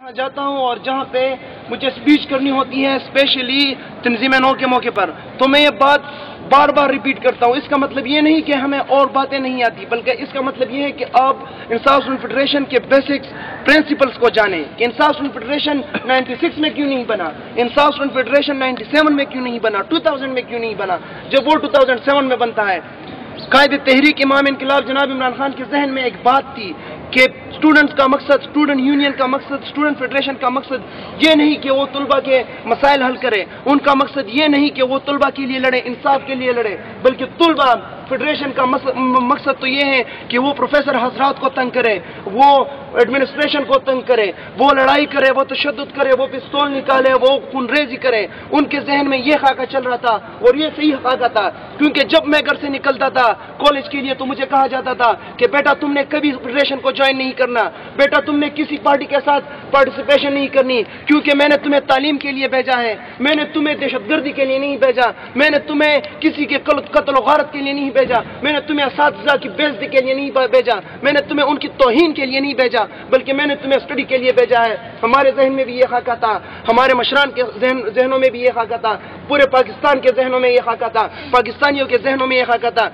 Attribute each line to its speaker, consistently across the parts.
Speaker 1: جہاں جاتا ہوں اور جہاں پہ مجھے سپیچ کرنی ہوتی ہے اسپیشلی تنظیم نو کے موقع پر۔ تو میں یہ بات بار بار ریپیٹ کرتا ہوں۔ اس کا مطلب یہ نہیں کہ ہمیں اور باتیں نہیں آتی، بلکہ اس کا مطلب یہ ہے کہ آپ انصاف اسٹوڈنٹ فیڈریشن کے بیسکس پرنسپلس کو جانیں کہ انصاف اسٹوڈنٹ فیڈریشن نائنٹی سکس میں کیوں نہیں بنا؟ انصاف اسٹوڈنٹ فیڈریشن نائنٹی سیون میں کیوں نہیں بنا؟ ٹو تھاؤزینڈ میں کیوں نہیں بنا؟ جب وہ ٹو تھاؤزینڈ سیون میں بنتا ہے۔ قائد تحریک امام انقلاب جناب عمران خان کے ذہن میں ایک بات تھی کہ اسٹوڈنٹس کا مقصد اسٹوڈنٹ یونین کا مقصد اسٹوڈنٹ فیڈریشن کا مقصد یہ نہیں کہ وہ طلبہ کے مسائل حل کرے۔ ان کا مقصد یہ نہیں کہ وہ طلبہ کے لیے لڑے، انصاف کے لیے لڑے، بلکہ طلبہ فیڈریشن کا مقصد تو یہ ہے کہ وہ پروفیسر حضرات کو تنگ کرے، وہ ایڈمنسٹریشن کو تنگ کرے، وہ لڑائی کرے، وہ تشدد کرے، وہ پستول نکالے، وہ خون ریزی کرے۔ ان کے ذہن میں یہ خاکہ چل رہا تھا اور یہ صحیح خاکہ تھا۔ کیونکہ جب میں گھر سے نکلتا تھا کالج کے لیے تو مجھے کہا جاتا تھا کہ بیٹا تم نے کبھی فیڈریشن کو جوائن نہیں کرنا۔ بیٹا تم نے کسی پارٹی کے ساتھ پارٹیسپیشن نہیں کرنی۔ کیونکہ میں نے تمہیں تعلیم کے لیے بھیجا ہے، میں نے تمہیں دہشت گردی کے لیے نہیں بھیجا۔ میں نے تمہیں کسی کے قتل و غارت کے لیے نہیں بھیجا بھیجا۔ میں نے تمہیں اساتذہ کی بےزتی کے لیے نہیں بھیجا۔ میں نے تمہیں ان کی توہین کے لیے نہیں بھیجا، بلکہ میں نے تمہیں اسٹڈی کے لیے بھیجا ہے۔ ہمارے ذہن میں بھی یہ خاکہ تھا۔ ہمارے مشران کے ذہن ذہنوں میں بھی یہ خاکہ تھا۔ پورے پاکستان کے ذہنوں میں یہ خاکہ تھا۔ پاکستانیوں کے ذہنوں میں یہ خاکہ تھا۔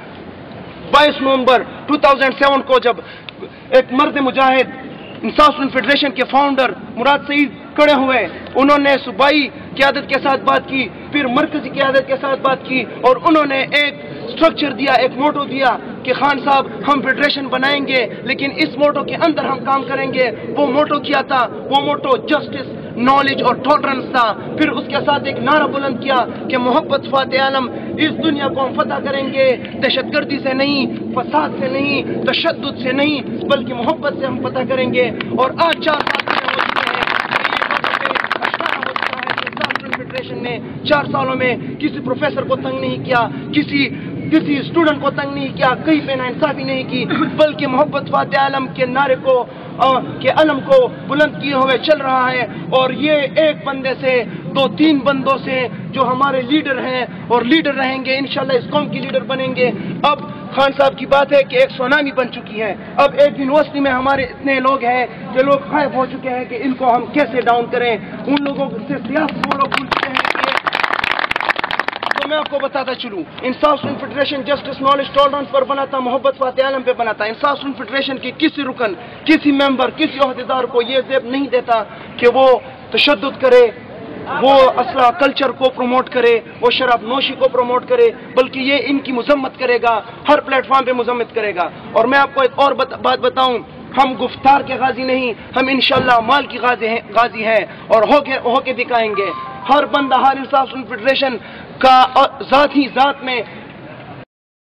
Speaker 1: بائیس نومبر ٹو تھاؤزینڈ سیون کو جب ایک مرد مجاہد انصاف فیڈریشن کے فاؤنڈر مراد سعید کڑے ہوئے، انہوں نے صوبائی قیادت کے ساتھ بات کی، پھر مرکزی قیادت کے ساتھ بات کی اور انہوں نے ایک سٹرکچر دیا، ایک موٹو دیا کہ خان صاحب ہم فیڈریشن بنائیں گے، لیکن اس موٹو کے اندر ہم کام کریں گے۔ وہ موٹو کیا تھا؟ وہ موٹو جسٹس نالج اور ٹالرنس تھا۔ پھر اس کے ساتھ ایک نعرہ بلند کیا کہ محبت فاتح عالم، اس دنیا کو ہم فتح کریں گے۔ دہشت گردی سے نہیں، فساد سے نہیں، تشدد سے نہیں، بلکہ محبت سے ہم فتح کریں گے۔ اور آج چار سال نے چار سالوں میں کسی پروفیسر کو تنگ نہیں کیا، کسی کسی اسٹوڈنٹ کو تنگ نہیں کیا، کہیں پہ نا انصافی نہیں کی، بلکہ محبت فاتح عالم کے نعرے کو کے علم کو بلند کیے ہوئے چل رہا ہے۔ اور یہ ایک بندے سے، دو تین بندوں سے جو ہمارے لیڈر ہیں اور لیڈر رہیں گے، انشاءاللہ اس قوم کی لیڈر بنیں گے۔ اب خان صاحب کی بات ہے کہ ایک سونامی بن چکی ہے اب ایک یونیورسٹی میں ہمارے اتنے لوگ ہیں جو لوگ غائب ہو چکے ہیں کہ ان کو ہم کیسے ڈاؤن کریں؟ ان لوگوں سے سیاست وہ لوگ میں آپ کو بتاتا چلوں۔ Insaf student federation justice knowledge tolerance پر بنا تھا محبت فاتح عالم پہ بنا تھا انصاف اسٹوڈنٹ فیڈریشن کی کسی رکن، کسی ممبر، کسی عہدیدار کو یہ زیب نہیں دیتا کہ وہ تشدد کرے، وہ اسلحہ کلچر کو پروموٹ کرے، وہ شراب نوشی کو پروموٹ کرے، بلکہ یہ ان کی مذمت کرے گا، ہر پلیٹ فارم پہ مذمت کرے گا۔ اور میں آپ کو ایک اور بات بتاؤں، ہم گفتار کے غازی نہیں، ہم انشاءاللہ مال کی غازی ہیں غازی ہیں، اور ہو کے ہو کے دکھائیں گے۔ ہر بندہ ہر انسان فیڈریشن کا ذات ہی ذات میں